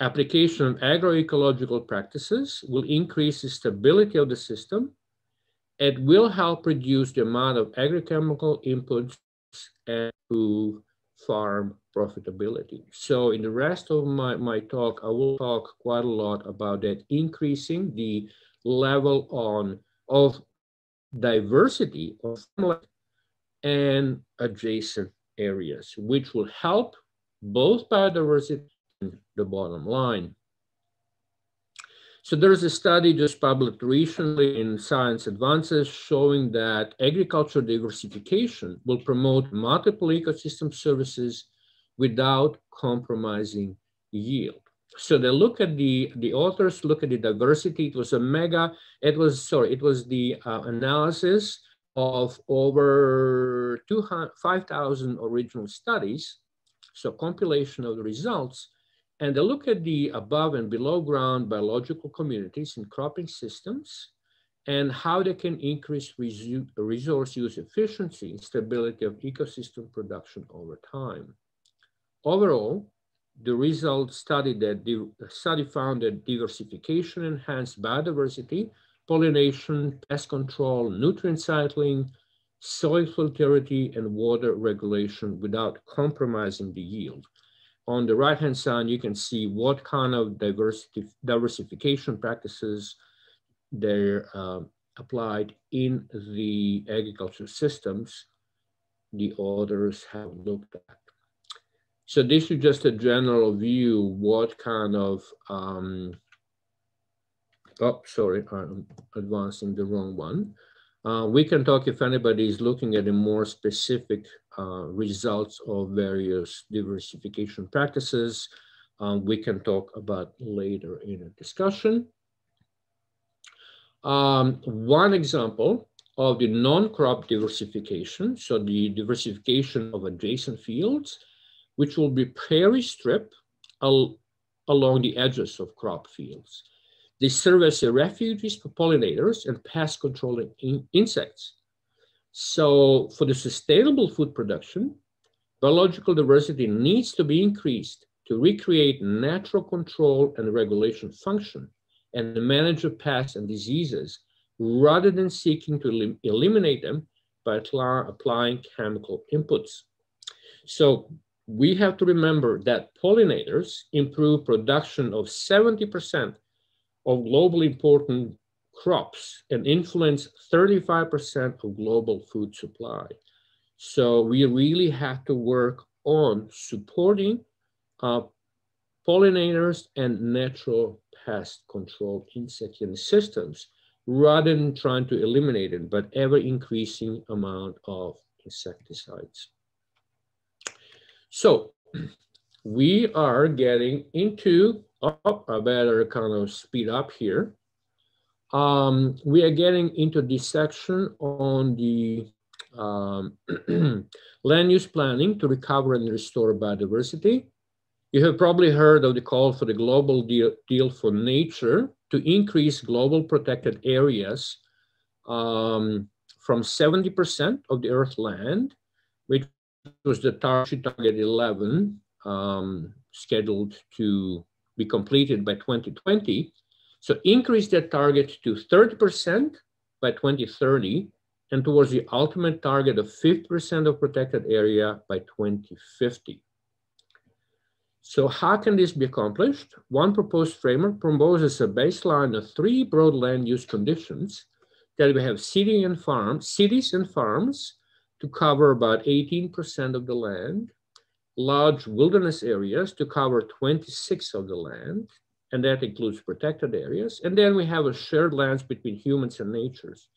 Application of agroecological practices will increase the stability of the system it will help reduce the amount of agrochemical inputs and improve farm profitability. So in the rest of my, my talk, I will talk quite a lot about that, increasing the level on of diversity of and adjacent areas, which will help both biodiversity and the bottom line. So there's a study just published recently in Science Advances showing that agricultural diversification will promote multiple ecosystem services without compromising yield. So they look at the, the authors look at the diversity. It was a mega, it was, sorry, it was the uh, analysis of over 5,000 original studies. So compilation of the results and they look at the above and below ground biological communities and cropping systems and how they can increase resource use efficiency and stability of ecosystem production over time. Overall, the results study that the study found that diversification enhanced biodiversity, pollination, pest control, nutrient cycling, soil fertility, and water regulation without compromising the yield on the right-hand side, you can see what kind of diversity, diversification practices they're uh, applied in the agriculture systems the authors have looked at. So this is just a general view, what kind of, um, oh, sorry, I'm advancing the wrong one. Uh, we can talk if anybody is looking at the more specific uh, results of various diversification practices. Um, we can talk about later in a discussion. Um, one example of the non-crop diversification, so the diversification of adjacent fields, which will be prairie strip al along the edges of crop fields. They serve as a refuges for pollinators and pest controlling in insects. So for the sustainable food production, biological diversity needs to be increased to recreate natural control and regulation function and manage the pests and diseases rather than seeking to elim eliminate them by applying chemical inputs. So we have to remember that pollinators improve production of 70% of globally important crops and influence 35% of global food supply. So we really have to work on supporting uh, pollinators and natural pest control insect systems rather than trying to eliminate it, but ever increasing amount of insecticides. So we are getting into up, I better kind of speed up here. Um, we are getting into this section on the um, land use planning to recover and restore biodiversity. You have probably heard of the call for the global deal, deal for nature to increase global protected areas um, from 70% of the earth land, was the target, target 11, um, scheduled to be completed by 2020. So increase that target to 30% by 2030 and towards the ultimate target of 50% of protected area by 2050. So how can this be accomplished? One proposed framework proposes a baseline of three broad land use conditions that we have city and farm, cities and farms to cover about 18% of the land, large wilderness areas to cover 26 of the land, and that includes protected areas. And then we have a shared lands between humans and natures.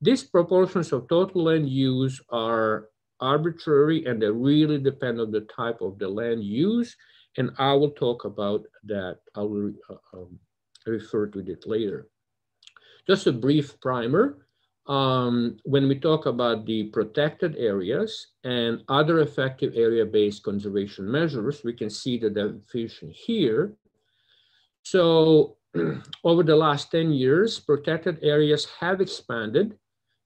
These proportions of total land use are arbitrary and they really depend on the type of the land use. And I will talk about that. I will uh, um, refer to it later. Just a brief primer um, when we talk about the protected areas and other effective area-based conservation measures, we can see the definition here. So over the last 10 years, protected areas have expanded,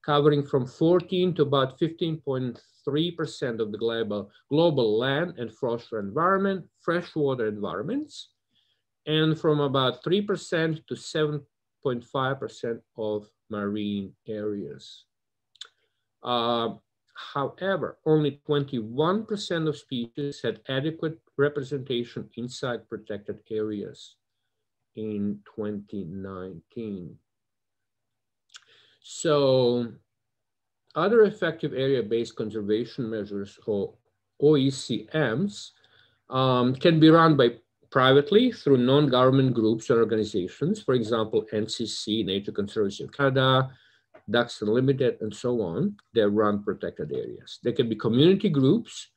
covering from 14 to about 15.3% of the global, global land and freshwater environment, freshwater environments, and from about 3% to 7.5% of marine areas. Uh, however, only 21% of species had adequate representation inside protected areas in 2019. So other effective area-based conservation measures or OECMs um, can be run by privately through non-government groups and organizations, for example, NCC, Nature Conservancy of Canada, Ducks Unlimited, and so on, they run protected areas. They can be community groups,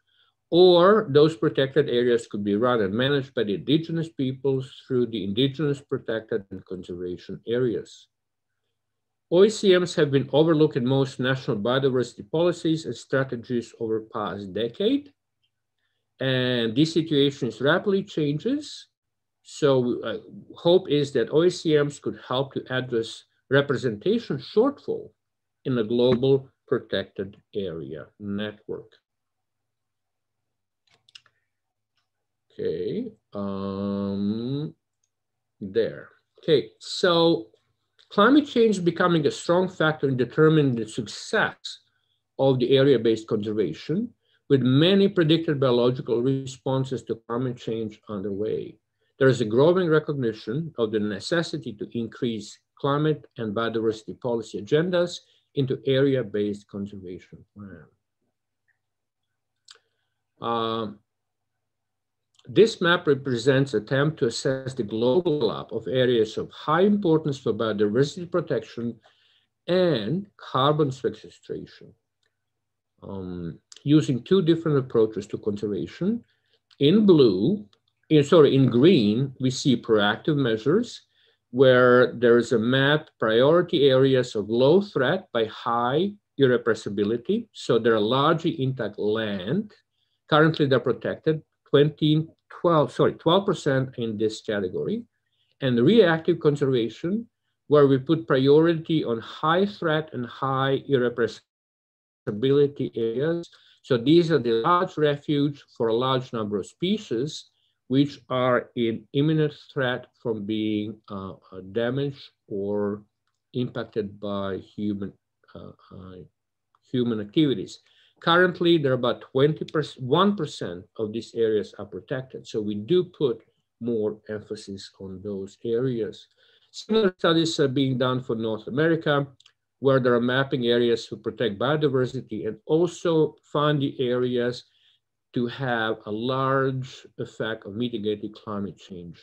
or those protected areas could be run and managed by the indigenous peoples through the indigenous protected and conservation areas. OECMs have been overlooked in most national biodiversity policies and strategies over past decade. And this situation is rapidly changes. So uh, hope is that OECMs could help to address representation shortfall in the global protected area network. Okay, um, there. Okay, so climate change becoming a strong factor in determining the success of the area-based conservation with many predicted biological responses to climate change underway. There is a growing recognition of the necessity to increase climate and biodiversity policy agendas into area-based conservation plan. Um, this map represents attempt to assess the global map of areas of high importance for biodiversity protection and carbon sequestration um, using two different approaches to conservation. In blue, in, sorry, in green, we see proactive measures where there is a map priority areas of low threat by high irreplaceability. So they're largely intact land. Currently they're protected 20, 12, sorry, 12% in this category. And reactive conservation, where we put priority on high threat and high irreplaceability areas. So these are the large refuge for a large number of species which are in imminent threat from being uh, damaged or impacted by human, uh, uh human activities. Currently, there are about 21% of these areas are protected. So we do put more emphasis on those areas. Similar studies are being done for North America, where there are mapping areas to protect biodiversity and also find the areas to have a large effect of mitigating climate change.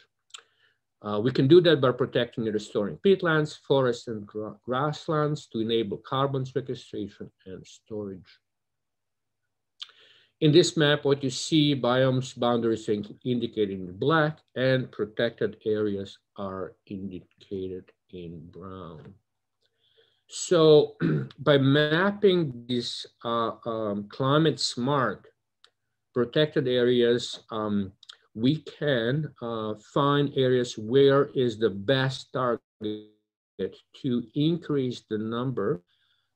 Uh, we can do that by protecting and restoring peatlands, forests, and gra grasslands to enable carbon sequestration and storage. In this map, what you see, biomes boundaries indicated in black and protected areas are indicated in brown. So by mapping these uh, um, climate smart protected areas, um, we can uh, find areas where is the best target to increase the number,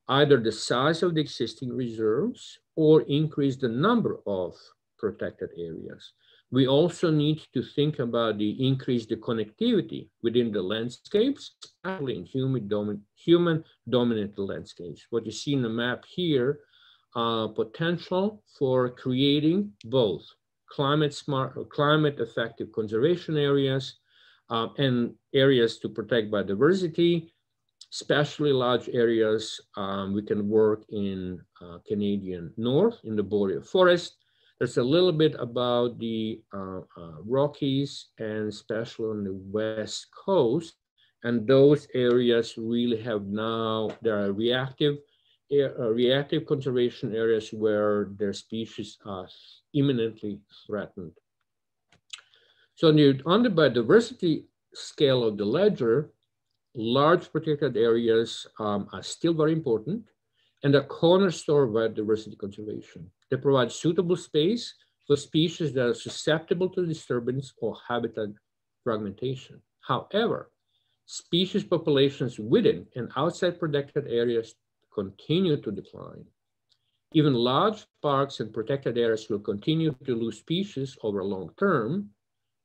either the size of the existing reserves or increase the number of protected areas. We also need to think about the increase the connectivity within the landscapes, especially in human, domin human dominated landscapes. What you see in the map here uh, potential for creating both climate smart or climate effective conservation areas uh, and areas to protect biodiversity, especially large areas. Um, we can work in uh, Canadian North in the boreal forest. There's a little bit about the uh, uh, Rockies and especially on the West Coast. And those areas really have now, they are reactive uh, reactive conservation areas where their species are imminently threatened. So on the, on the biodiversity scale of the ledger, large protected areas um, are still very important and a cornerstone of biodiversity conservation. They provide suitable space for species that are susceptible to disturbance or habitat fragmentation. However, species populations within and outside protected areas continue to decline. Even large parks and protected areas will continue to lose species over long term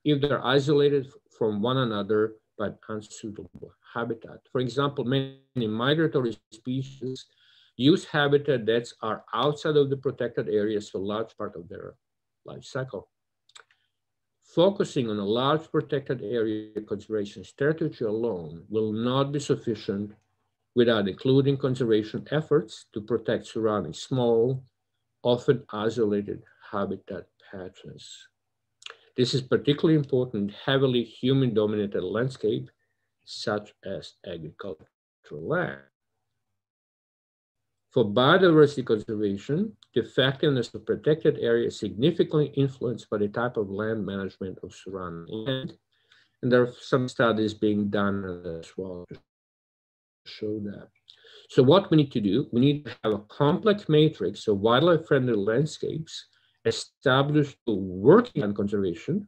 if they're isolated from one another by unsuitable habitat. For example, many migratory species use habitat that are outside of the protected areas for large part of their life cycle. Focusing on a large protected area conservation strategy alone will not be sufficient without including conservation efforts to protect surrounding small, often isolated habitat patches. This is particularly important in heavily human-dominated landscape, such as agricultural land. For biodiversity conservation, the effectiveness of protected areas is significantly influenced by the type of land management of surrounding land. And there are some studies being done as well to show that. So what we need to do, we need to have a complex matrix of wildlife-friendly landscapes established to working on conservation,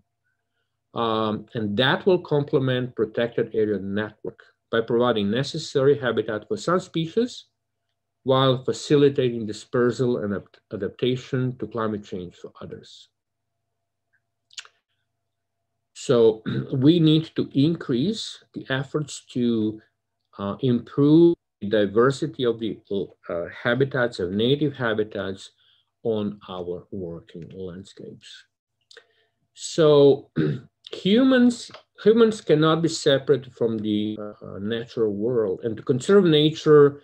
um, and that will complement protected area network by providing necessary habitat for some species while facilitating dispersal and adaptation to climate change for others. So we need to increase the efforts to uh, improve the diversity of the uh, habitats, of native habitats on our working landscapes. So humans, humans cannot be separate from the uh, natural world and to conserve nature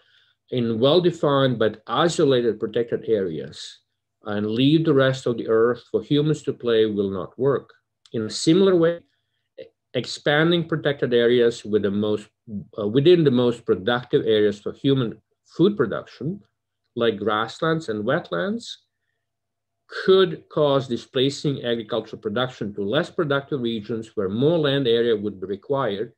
in well-defined but isolated protected areas and leave the rest of the earth for humans to play will not work. In a similar way, expanding protected areas with the most, uh, within the most productive areas for human food production, like grasslands and wetlands, could cause displacing agricultural production to less productive regions where more land area would be required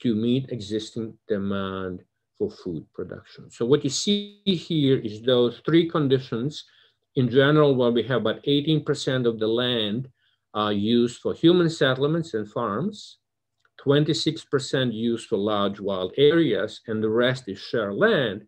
to meet existing demand for food production. So what you see here is those three conditions. In general, where we have about 18% of the land uh, used for human settlements and farms, 26% used for large wild areas, and the rest is shared land.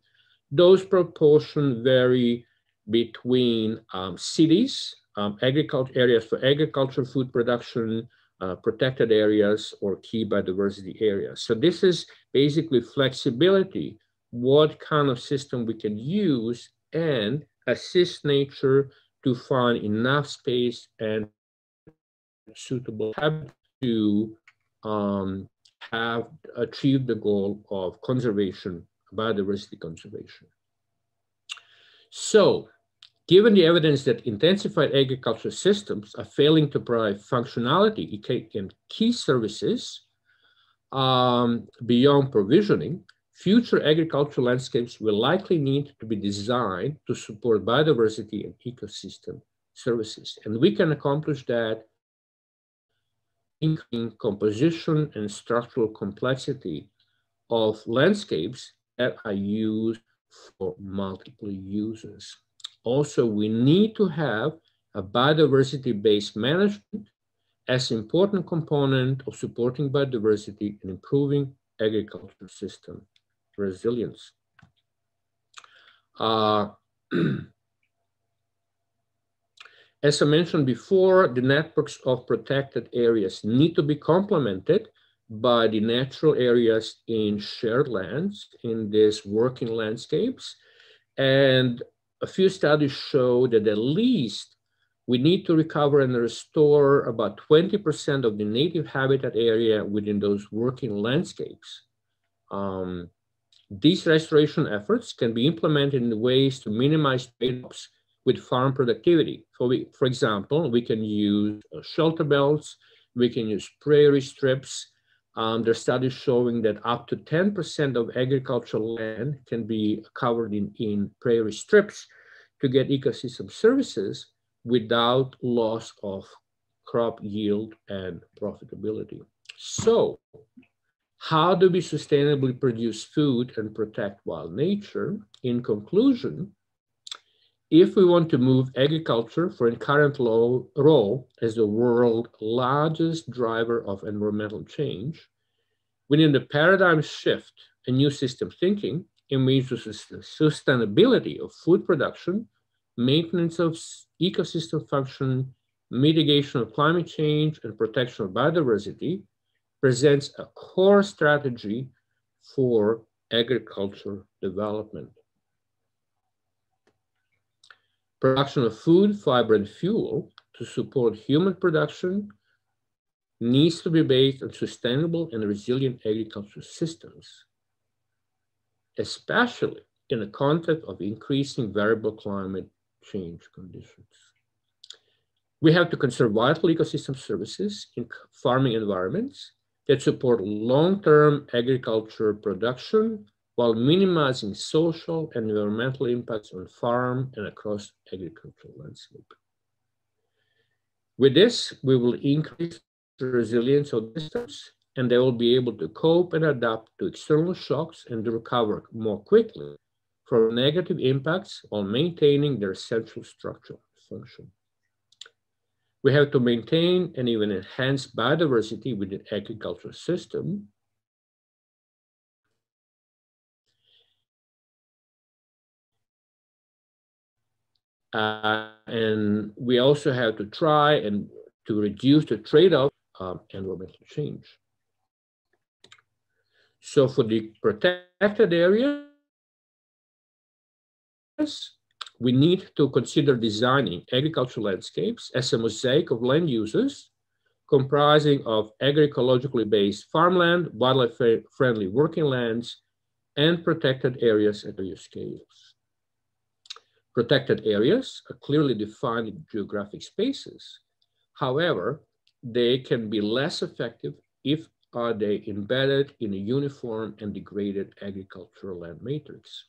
Those proportions vary between um, cities, um, agriculture areas for agriculture, food production, uh, protected areas, or key biodiversity areas. So this is basically flexibility, what kind of system we can use and assist nature to find enough space and suitable to um, have achieved the goal of conservation, biodiversity conservation. So given the evidence that intensified agricultural systems are failing to provide functionality and key services um, beyond provisioning, future agricultural landscapes will likely need to be designed to support biodiversity and ecosystem services. And we can accomplish that in composition and structural complexity of landscapes that are used for multiple uses. Also, we need to have a biodiversity-based management as important component of supporting biodiversity and improving agricultural system resilience. Uh, as I mentioned before, the networks of protected areas need to be complemented by the natural areas in shared lands in these working landscapes. And a few studies show that at least we need to recover and restore about 20% of the native habitat area within those working landscapes. Um, these restoration efforts can be implemented in ways to minimize trade-offs with farm productivity. For, we, for example, we can use uh, shelter belts, we can use prairie strips, um, there are studies showing that up to 10% of agricultural land can be covered in, in prairie strips to get ecosystem services without loss of crop yield and profitability. So how do we sustainably produce food and protect wild nature? In conclusion, if we want to move agriculture for its current low role as the world's largest driver of environmental change, we need a paradigm shift a new system thinking in which the sustainability of food production, maintenance of ecosystem function, mitigation of climate change, and protection of biodiversity presents a core strategy for agriculture development. Production of food, fiber, and fuel to support human production needs to be based on sustainable and resilient agricultural systems, especially in the context of increasing variable climate change conditions. We have to conserve vital ecosystem services in farming environments that support long-term agriculture production while minimizing social and environmental impacts on farm and across agricultural landscape. With this, we will increase resilience or distance, and they will be able to cope and adapt to external shocks and recover more quickly from negative impacts on maintaining their essential structural function. We have to maintain and even enhance biodiversity within agricultural system Uh, and we also have to try and to reduce the trade-off of environmental change. So for the protected areas, we need to consider designing agricultural landscapes as a mosaic of land uses comprising of agroecologically based farmland, wildlife-friendly working lands, and protected areas at various scales. Protected areas are clearly defined geographic spaces. However, they can be less effective if are they embedded in a uniform and degraded agricultural land matrix.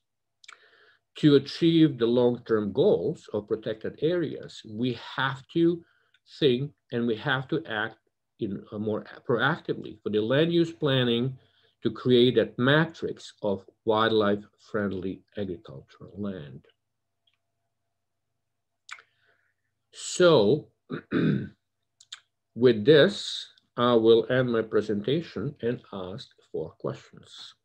To achieve the long-term goals of protected areas, we have to think and we have to act in more proactively for the land use planning to create that matrix of wildlife-friendly agricultural land. So with this, I will end my presentation and ask for questions.